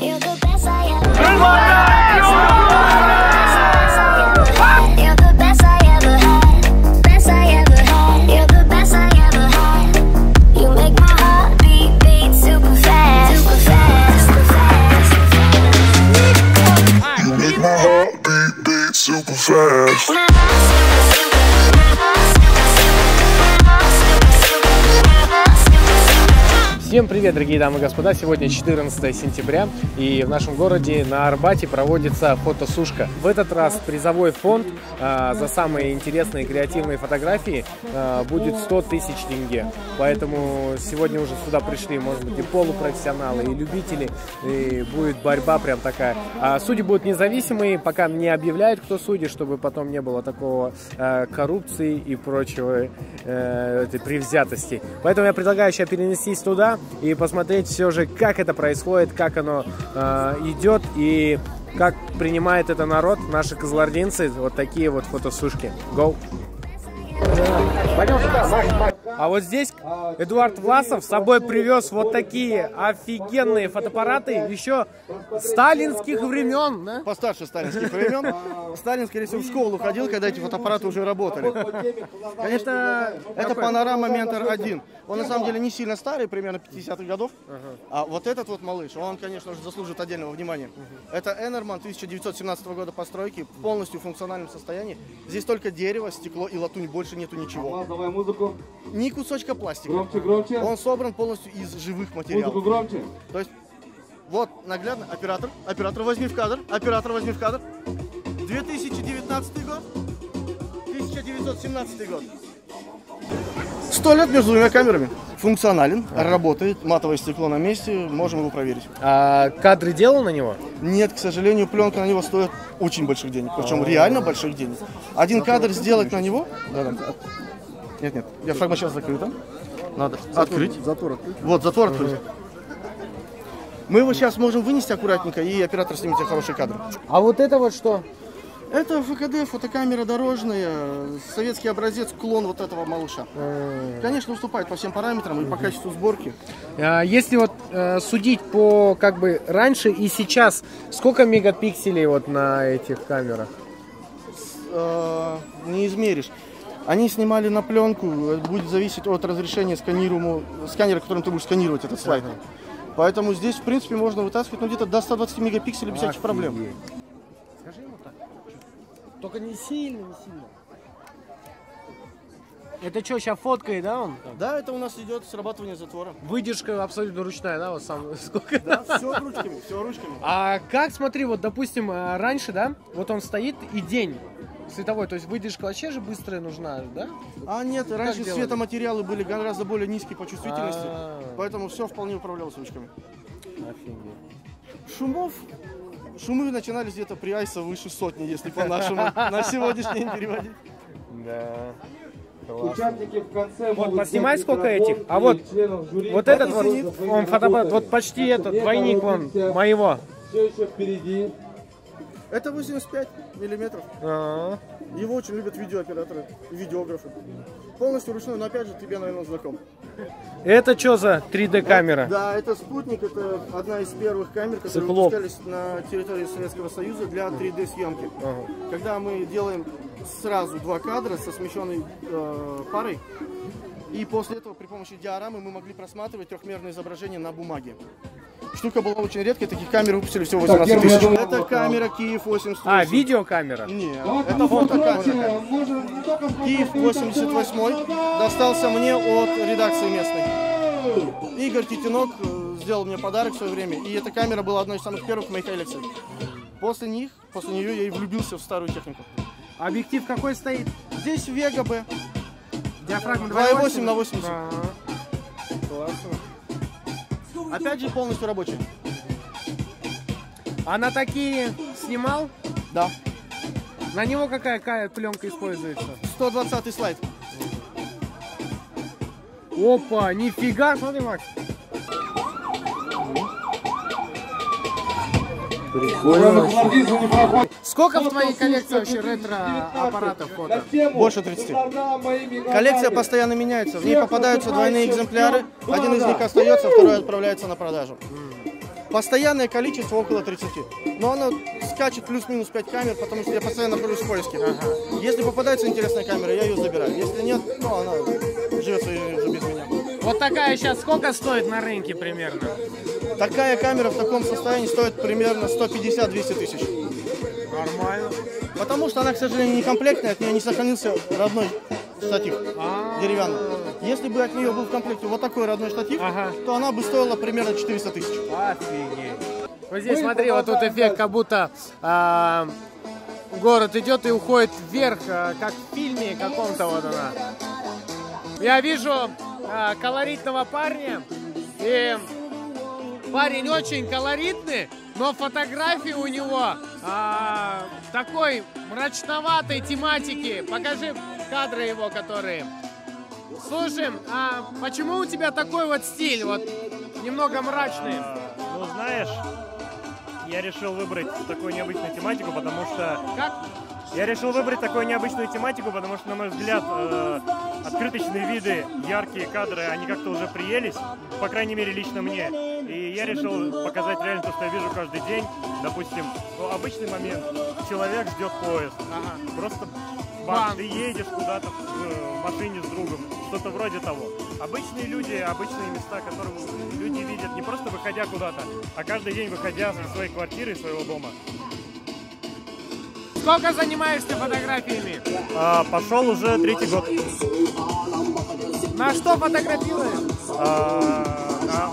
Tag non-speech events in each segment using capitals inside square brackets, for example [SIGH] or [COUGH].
You're the Всем привет, дорогие дамы и господа! Сегодня 14 сентября, и в нашем городе на Арбате проводится фотосушка. В этот раз призовой фонд а, за самые интересные креативные фотографии а, будет 100 тысяч тенге. Поэтому сегодня уже сюда пришли, может быть, и полупрофессионалы, и любители, и будет борьба прям такая. А судьи будут независимые, пока не объявляют, кто судьи, чтобы потом не было такого а, коррупции и прочего э, этой привзятости. Поэтому я предлагаю сейчас перенестись туда и посмотреть все же, как это происходит, как оно э, идет и как принимает это народ, наши козлординцы, вот такие вот фотосушки. Go! А вот здесь Эдуард Власов с собой привез вот такие офигенные фотоаппараты еще сталинских времен. Да? постарше сталинских времен. Сталин, скорее всего, в школу ходил, когда эти фотоаппараты уже работали. Это, Это панорама Ментор 1. Он на самом деле не сильно старый, примерно 50-х годов. А вот этот вот малыш, он, конечно же, заслужит отдельного внимания. Это Энерман 1917 года постройки, полностью в функциональном состоянии. Здесь только дерево, стекло и латунь, больше нету ничего. Давай музыку. Ни кусочка пластика. Громче, громче. Он собран полностью из живых Музыку материалов. громче. То есть, вот, наглядно, оператор, оператор возьми в кадр, оператор возьми в кадр. 2019 год, 1917 год. Сто лет между двумя камерами. Функционален, работает, матовое стекло на месте, можем его проверить. А кадры делал на него? Нет, к сожалению, пленка на него стоит очень больших денег, причем реально больших денег. Один кадр сделать на него... Да, да. Нет, нет, я фрагмент сейчас закрыта. Надо открыть. Затвор открыть. Вот, затвор открыть. Мы его сейчас можем вынести аккуратненько, и оператор снимет тебе хороший кадр. А вот это вот что? Это ФКД, фотокамера дорожная, советский образец, клон вот этого малыша. Конечно, уступает по всем параметрам и по качеству сборки. А, Если вот э, судить по как бы раньше и сейчас, сколько мегапикселей вот на этих камерах? Э, не измеришь. Они снимали на пленку, э, будет зависеть от разрешения сканируемого, сканера, которым ты будешь сканировать этот слайд. Поэтому здесь, в принципе, можно вытаскивать ну, где-то до 120 мегапикселей без всяких проблем. Только не сильно, не сильно. Это что, сейчас фоткает, да, он? Да, это у нас идет срабатывание затвора. Выдержка абсолютно ручная, да, вот сам [LAUGHS] сколько? Да, все ручками, все ручками. А как, смотри, вот, допустим, э, раньше, да, вот он стоит и день световой, то есть выдержка вообще же быстрая нужна, да? А нет, раньше делали? светоматериалы были гораздо более низкие по чувствительности, А. поэтому все вполне управлялось ручками. Офигеть. Шумов, шумы начинались где-то при айсо выше сотни, если по-нашему [LAUGHS] на сегодняшний день переводить. Да. Участники в конце Вот, могут поснимай сколько этих. А вот, вот этот вот, он фотоаппарат, вот почти этот, двойник торопимся. моего. Все еще впереди. Это 85 миллиметров. А, Его очень любят видеооператоры, видеографы. Полностью ручной, но опять же тебе, наверное, знаком. Это что за 3D камера? Да, это спутник, это одна из первых камер, которые Циклоп. выпускались на территории Советского Союза для 3D съемки. Ага. Когда мы делаем сразу два кадра со смещенной э, парой, и после этого при помощи диорамы мы могли просматривать трехмерное изображение на бумаге. Штука была очень редкой, таких камер выпустили всего 18 тысяч. Это камера Киев 88. А, видеокамера? Нет, это фотокамера. Киев 88 достался мне от редакции местной. Игорь Титинок э, сделал мне подарок в свое время, и эта камера была одной из самых первых в моей коллекции. После них, после нее я и влюбился в старую технику. Объектив какой стоит? Здесь Вега Б. Диафрагма 2,8 на 80. Опять же полностью рабочий. А на такие снимал? Да. На него какая, какая пленка используется? 120 слайд. Опа, нифига, смотри, Макс. Проходят. Сколько в твоей коллекции вообще ретро-аппаратов фото? Больше 30. Коллекция постоянно меняется. В ней попадаются двойные экземпляры. Один из них остается, второй отправляется на продажу. Постоянное количество около 30. Но оно скачет плюс-минус 5 камер, потому что я постоянно нахожусь в поиске. Если попадается интересная камера, я ее забираю. Если нет, то она живет своей жизнью без меня. Вот такая сейчас сколько стоит на рынке примерно? Такая камера в таком состоянии стоит примерно 150-200 тысяч. Нормально. Потому что она, к сожалению, не комплектная, от нее не сохранился родной штатив деревянный. Если бы от нее был в комплекте вот такой родной штатив, Ага. то она бы стоила примерно 400 тысяч. Офигеть. Вот здесь смотри, вот тут эффект, как будто а, город идет и уходит вверх, а, как в фильме каком-то вот она. Я вижу а, колоритного парня, и парень очень колоритный, но фотографии у него а, такой мрачноватой тематики. Покажи кадры его, которые. Слушай, а почему у тебя такой вот стиль, вот немного мрачный? Ну, знаешь, я решил выбрать такую необычную тематику, потому что... Как? Я решил выбрать такую необычную тематику, потому что, на мой взгляд, э, открыточные виды, яркие кадры, они как-то уже приелись, по крайней мере, лично мне. Я решил показать реально то, что я вижу каждый день. Допустим, ну, обычный момент. Человек ждет поезд. Просто бам, ты едешь куда-то в э, машине с другом. Что-то вроде того. Обычные люди, обычные места, которые люди видят не просто выходя куда-то, а каждый день выходя из своей квартиры, из своего дома. Сколько занимаешься фотографиями? А, пошел уже третий год. На что фотографируешь? А,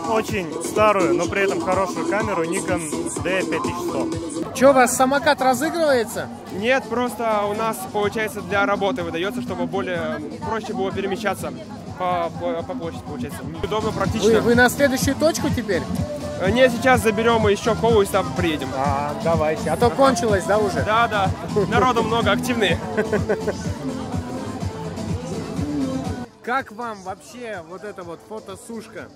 очень старую, но при этом хорошую камеру Nikon D5100. Че, у вас самокат разыгрывается? Нет, просто у нас, получается, для работы выдается, чтобы более проще было перемещаться по, по, по площади, получается. Удобно, практично. Вы, вы на следующую точку теперь? Э, Не, сейчас заберем еще колу и там приедем. А, давайте. А то кончилось, да, уже? Да, да, народу много, активные. Как вам вообще вот эта вот фотосушка?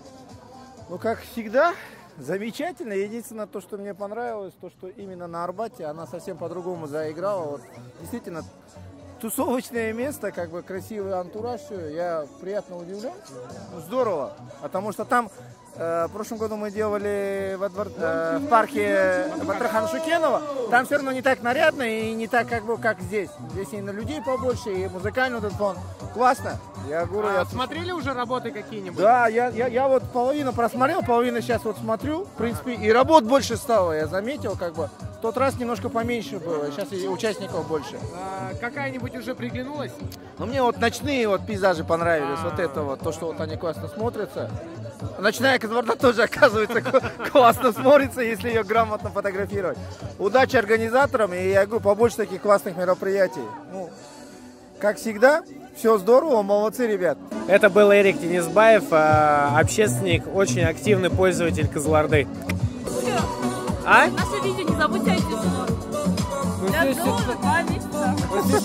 Ну, как всегда, замечательно. Единственное, то, что мне понравилось, то, что именно на Арбате она совсем по-другому заиграла. Вот, действительно, тусовочное место, как бы красивый антураж, я приятно удивлен. Ну, здорово, потому что там в прошлом году мы делали во двор- э, в парке Батрахана Шукенова. Там все равно не так нарядно и не так, как бы, как здесь. Здесь и на людей побольше, и музыкальный этот фон. Классно. Я говорю, А я смотрели уже работы какие-нибудь? да, я, я, я вот половину просмотрел, половину сейчас вот смотрю, в принципе, и работ больше стало, я заметил, как бы. В тот раз немножко поменьше было, сейчас и участников больше. А, какая-нибудь уже приглянулась? Но мне вот ночные вот пейзажи понравились, вот это вот, то, что вот они классно смотрятся. Ночная Казварда тоже, оказывается, кл- классно смотрится, если ее грамотно фотографировать. Удачи организаторам, и я говорю, побольше таких классных мероприятий. Ну, как всегда, все здорово, молодцы, ребят. Это был Эрик Денисбаев, а, общественник, очень активный пользователь Козларды. А? Наше видео не забудьте Я долго, два месяца.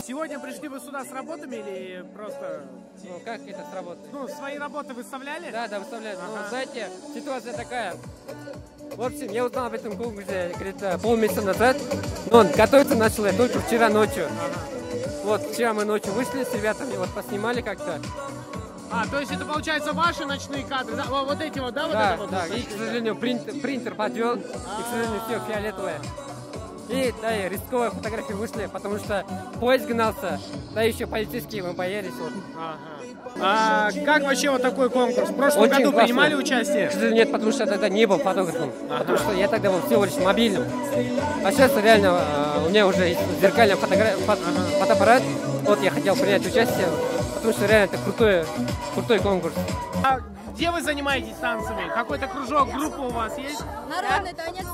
Сегодня пришли вы сюда с работами или просто... Ну, как это сработает? Ну, свои работы выставляли? Да, да, выставляют. Ну, знаете, ситуация такая. В общем, я узнал об этом конкурсе где-то полмесяца назад. Но готовиться начал я только вчера ночью. Вот, вчера мы ночью вышли с ребятами, вот поснимали как-то. А, то есть это получается ваши ночные кадры, да? Во- Вот эти вот, да? Вот Да, это вот? да, и, к сожалению, принтер, принтер подвел, и, к сожалению, все фиолетовое. И, да, и рисковые фотографии вышли, потому что поезд гнался, да еще полицейские мы боялись. Вот. А как вообще вот такой конкурс? В прошлом Очень году классно. принимали участие? нет, потому что я тогда не был фотографом. Потому что я тогда был всего лишь мобильным. А сейчас реально э, у меня уже есть зеркальный фотогра- фото- фотоаппарат. Вот я хотел принять участие, потому что реально это крутой, крутой конкурс. А где вы занимаетесь танцами? Какой-то кружок, группа у вас есть? Народный танец.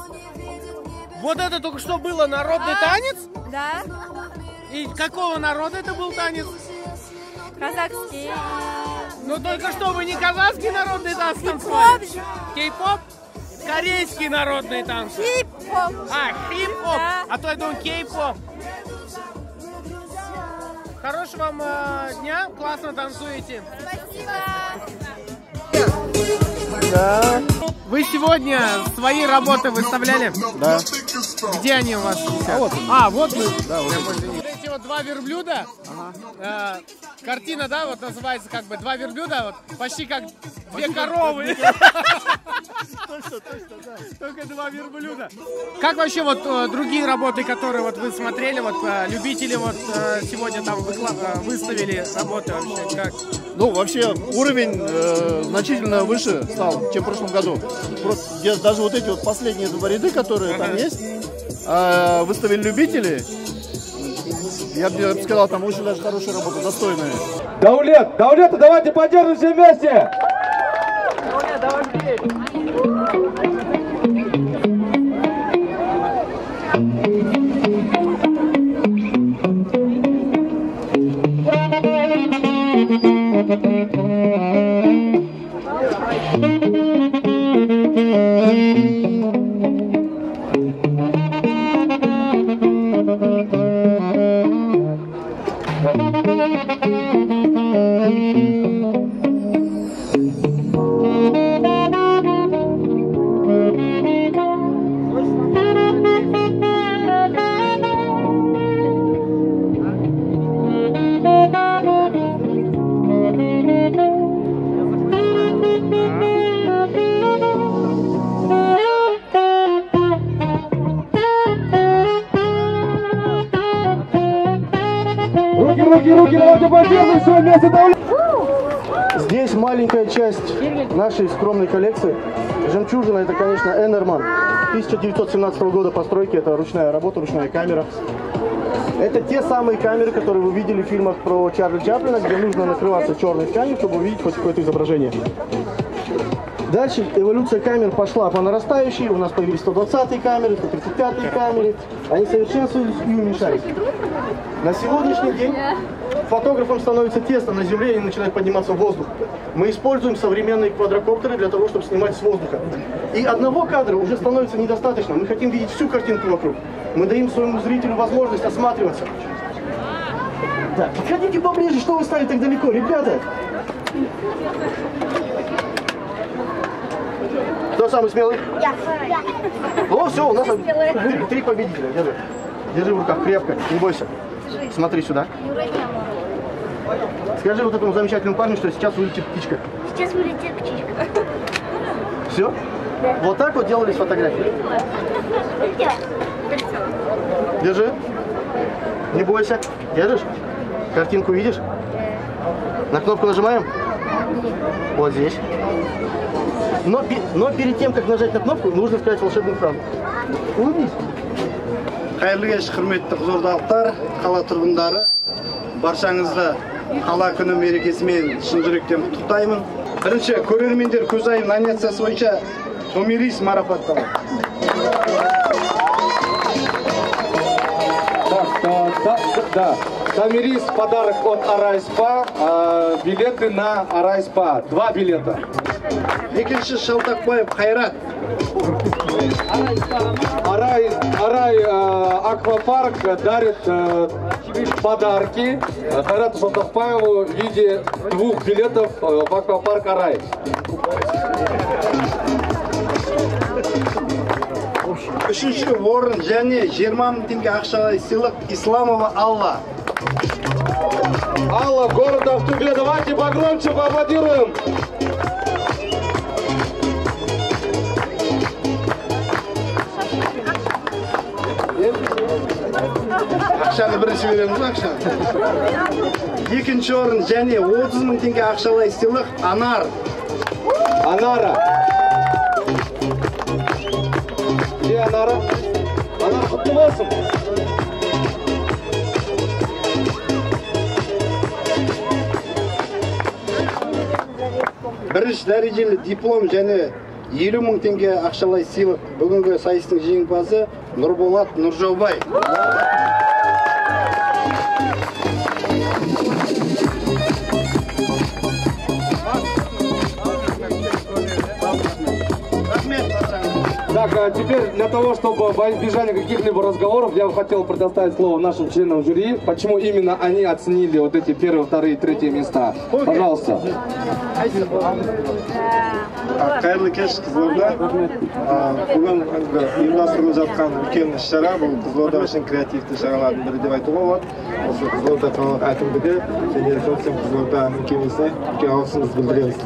Вот это только что было народный танец? Да. И какого народа это был танец? Казахский. Ну только что вы не казахский народный танц танцевали? Кей-поп? Корейский народный танц. Хип-хоп. А, хип-хоп? Да. А то я думал кей-поп. Хорошего вам э, дня, классно танцуете. Спасибо. Вы сегодня свои работы выставляли? Да. Где они у вас? А, вот, а, вот вы. Да, вот эти вот два верблюда. э, картина, да, вот называется как бы два верблюда, вот почти как две коровы. [LAUGHS] Точно, точно, да. Только два верблюда. Как вообще вот э, другие работы, которые вот вы смотрели, вот э, любители вот э, сегодня там выставили работы вообще, как? Ну, вообще, уровень э, значительно выше стал, чем в прошлом году. Просто даже вот эти вот последние два ряды, которые там есть, э, выставили любители. Я бы сказал, там очень даже хорошая работа, достойная. Даулет, Даулет, давайте поддержим все вместе. Руки, Здесь маленькая часть нашей скромной коллекции. Жемчужина это, конечно, Энерман. 1917 года постройки. Это ручная работа, ручная камера. Это те самые камеры, которые вы видели в фильмах про Чарли Чаплина, где нужно накрываться черной тканью, чтобы увидеть хоть какое-то изображение. Дальше эволюция камер пошла по нарастающей. У нас появились 120 камеры, 135 камеры. Они совершенствовались и уменьшались. На сегодняшний день фотографам становится тесно на земле и начинает подниматься в воздух. Мы используем современные квадрокоптеры для того, чтобы снимать с воздуха. И одного кадра уже становится недостаточно. Мы хотим видеть всю картинку вокруг. Мы даем своему зрителю возможность осматриваться. Да, подходите поближе, что вы стали так далеко, ребята? Кто самый смелый? Я. Ну все, у нас три, три победителя. Держи. Держи в руках крепко, не бойся. Смотри сюда. Скажи вот этому замечательному парню, что сейчас улетит птичка. Сейчас вылетит птичка. Все? Вот так вот делались фотографии. Держи. Не бойся. Держишь? Картинку видишь? На кнопку нажимаем? Вот здесь. Но, но перед тем, как нажать на кнопку, нужно сказать волшебную фразу. Улыбнись. қайырлы кеш құрметті қызылордалықтар қала тұрғындары баршаңызды қала күні мерекесімен шын жүректен құттықтаймын бірінші көрермендер көзайым номинациясы бойынша томирис марапатталды Так, да. Тамирис подарок от Арайспа. Билеты на Арайспа. Два билета. екінші шалтақбаев қайрат Арай, Арай Аквапарк дарит э, подарки Хайрату Шалтахпаеву в виде двух билетов э, в Аквапарк Арай. үшінші орын және жиырма мың теңге ақшалай сыйлық исламова алла Алла, город Автугле, давайте погромче поаплодируем. Ақшаны бірінші береміз ба ақшаны екінші орын және отыз мың теңге ақшалай сыйлық анар Анара. Где Анара? Анара құтты болсын. бірінші дәрежелі диплом және елу мың теңге ақшалай сыйлық бүгінгі сайыстың жеңімпазы нұрболат нұржаубай Так, а теперь для того, чтобы во избежание каких-либо разговоров, я бы хотел предоставить слово нашим членам жюри. Почему именно они оценили вот эти первые, вторые, третьи места? Пожалуйста. қайырлы кеш қызылорда А, бүгін енді ұйымдастырылып жатқан үлкен іс шара бұл қызылорда үшін креативті шаралардың бірі деп айтуға болады осы қызылорда қалалық әкімдігі және социум қызылорда мекемесіне үлкен алғысымызды білдіреміз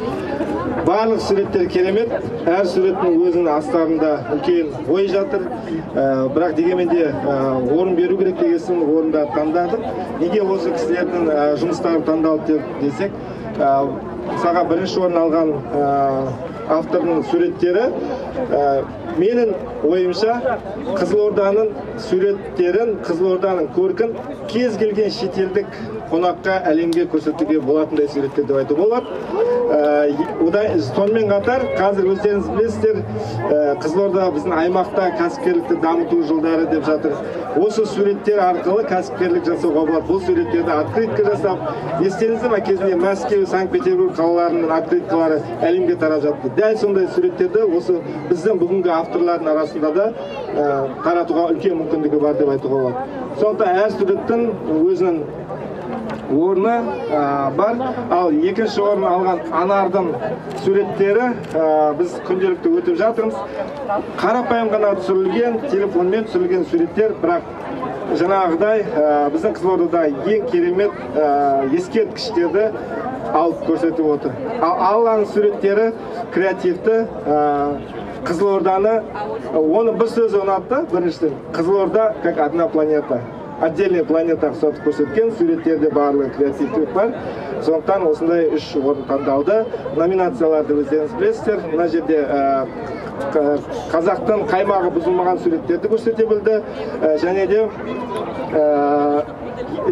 Барлық суреттер керемет. Әр суреттің өзінің астарында үлкен ой жатыр. Ә, бірақ дегенмен де ә, орын беру керек деген соң орындарды таңдадық. Неге осы кісілердің ә, жұмыстары таңдалды десек ә, мысалға бірінші орын алған ә, автордың суреттері ә, менің ойымша қызылорданың суреттерін қызылорданың көркін кез келген шетелдік қонаққа әлемге көрсетуге болатындай суреттер деп айтуға болады. Ә, сонымен қатар қазір өздеріңіз білесіздер ә, қызылорда біздің аймақта кәсіпкерлікті дамыту жылдары деп жатыр. Осы суреттер арқылы кәсіпкерлік жасауға болады. Бұл суреттерді открытка жасап естеріңізде ма кезінде мәскеу санкт петербург қалаларының открыткалары әлемге тарап жатты. Дәл сондай суреттерді осы біздің бүгінгі авторлардың арасында да ә, таратуға үлкен мүмкіндігі бар деп айтуға болады. Сондықтан әр суреттің өзінің орны бар. Ал екінші орын алған анардың суреттері біз күнделікті өтіп жатырмыз. Қарапайым ғана түсірілген телефонмен түсірілген суреттер бірақ жаңағыдай біздің қызылордада ең керемет ескерткіштерді алып көрсетіп отыр. Ал алланың суреттері креативті қызылорданы оны бір сөзі да біріншіден қызылорда как одна планета. Отдельная планета ұқсатып көрсеткен суреттерде барлығы креативтілік бар сондықтан осындай үш орын таңдалды номинацияларды өздеріңіз білесіздер. Мына жерде қ- қазақтың қаймағы бұзылмаған суреттерді көрсете білді. Ә, және де ә,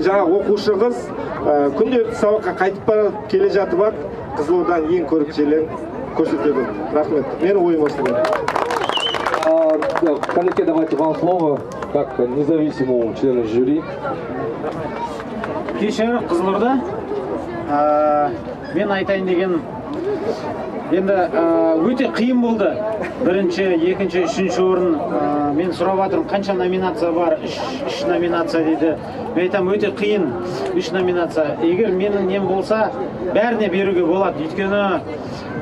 жаңа оқушы қыз күнделікті сабаққа қайтып бара келе жатып ақ қызылорданың ең көрікті жерлерін көрсете білді. Рахмет. Менің ойым осындай Канеке, давайте вам слово, как независимому члену жюри. кешегі қызылорда мен айтайын дегенім енді өте қиын болды. Бірінші екінші үшінші орын мен сұрап жатырмын қанша номинация бар үш, үш номинация дейді. Мен айтамын өте қиын үш номинация. Егер менің нем болса бәріне беруге болады. Өйткені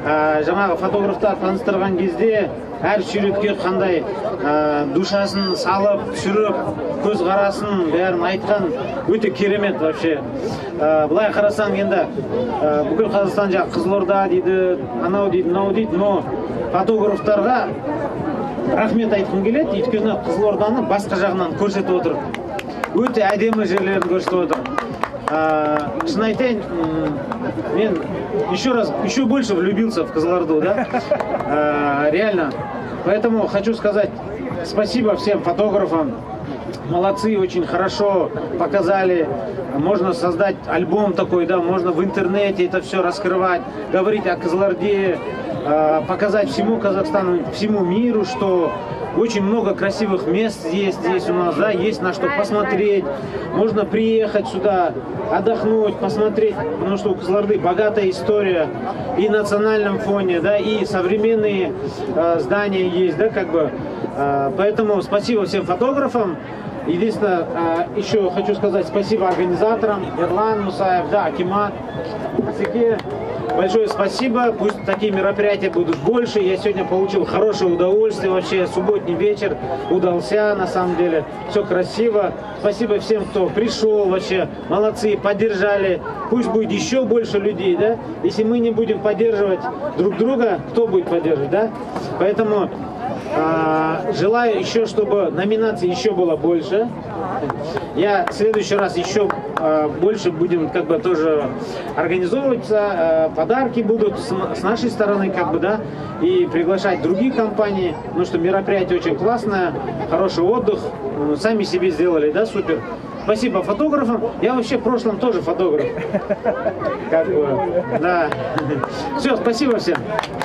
ә, жаңағы фотографтар таныстырған кезде әр суретке қандай ә, душасын салып түсіріп көзқарасын бәрін айтқан өте керемет вообще. Ә, былай қарасаң енді ә, бүкіл қазақстан жаңағы қызылорда дейді анау дейді мынау дейді но фотографтарға рахмет айтқым келеді. Өйткені қызылорданы басқа жағынан көрсетіп отыр. өте әдемі жерлерін көрсетіп отыр А, шын айтайын м, мен еще раз еще больше влюбился в Кызылорду да А, реально поэтому хочу сказать спасибо всем фотографам молодцы очень хорошо показали можно создать альбом такой да можно в интернете это все раскрывать говорить о Кызылорде а, показать всему Казахстану всему миру что очень много красивых мест здесь, здесь у нас, да, есть на что посмотреть. Можно приехать сюда, отдохнуть, посмотреть, потому что у Кызылорды богатая история и на национальном фоне, да, и современные э, здания есть, да, как бы. Э, поэтому спасибо всем фотографам. Единственное, э, еще хочу сказать спасибо организаторам, Ерлан Мусаев, да, Акимат, Асеке. Большое спасибо. Пусть такие мероприятия будут больше. Я сегодня получил хорошее удовольствие. Вообще субботний вечер удался на самом деле. Все красиво. Спасибо всем, кто пришел вообще. Молодцы, поддержали. Пусть будет еще больше людей, да? Если мы не будем поддерживать друг друга, кто будет поддерживать, да? Поэтому а, желаю еще, чтобы номинаций еще было больше. Я в следующий раз еще а, больше будем как бы тоже организовываться, а, подарки будут с, нашей стороны как бы, да, и приглашать другие компании, потому что мероприятие очень классное, хороший отдых, М, сами себе сделали, да, супер. Спасибо фотографам. Я вообще в прошлом тоже фотограф. Как бы, да. Все, спасибо всем.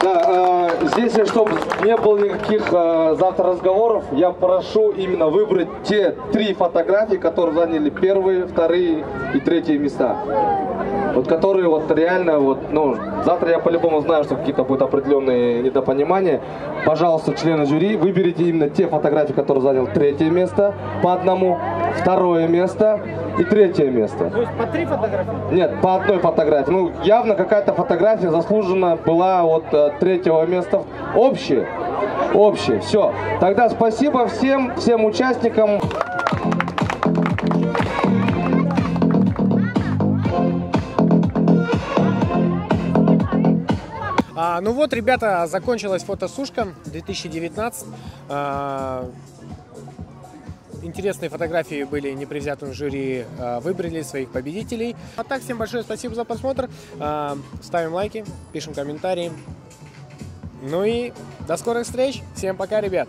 Да, э, здесь, чтобы не было никаких э, завтра разговоров, я прошу именно выбрать те три фотографии, которые заняли первые, вторые и третьи места. Вот которые вот реально вот, ну, завтра я по-любому знаю, что какие-то будут определенные недопонимания. Пожалуйста, члены жюри, выберите именно те фотографии, которые занял третье место по одному, второе место и третье место. То есть по три фотографии? Нет, по одной фотографии. Ну, явно какая-то фотография заслуженно была от э, третьего места. Общее. Общее. Все. Тогда спасибо всем, всем участникам. А, ну вот, ребята, закончилась фотосушка 2019. А, интересные фотографии были непредвзятым жюри, а, выбрали своих победителей. А так, всем большое спасибо за просмотр. Ставим лайки, пишем комментарии. Ну и до скорых встреч. Всем пока, ребят.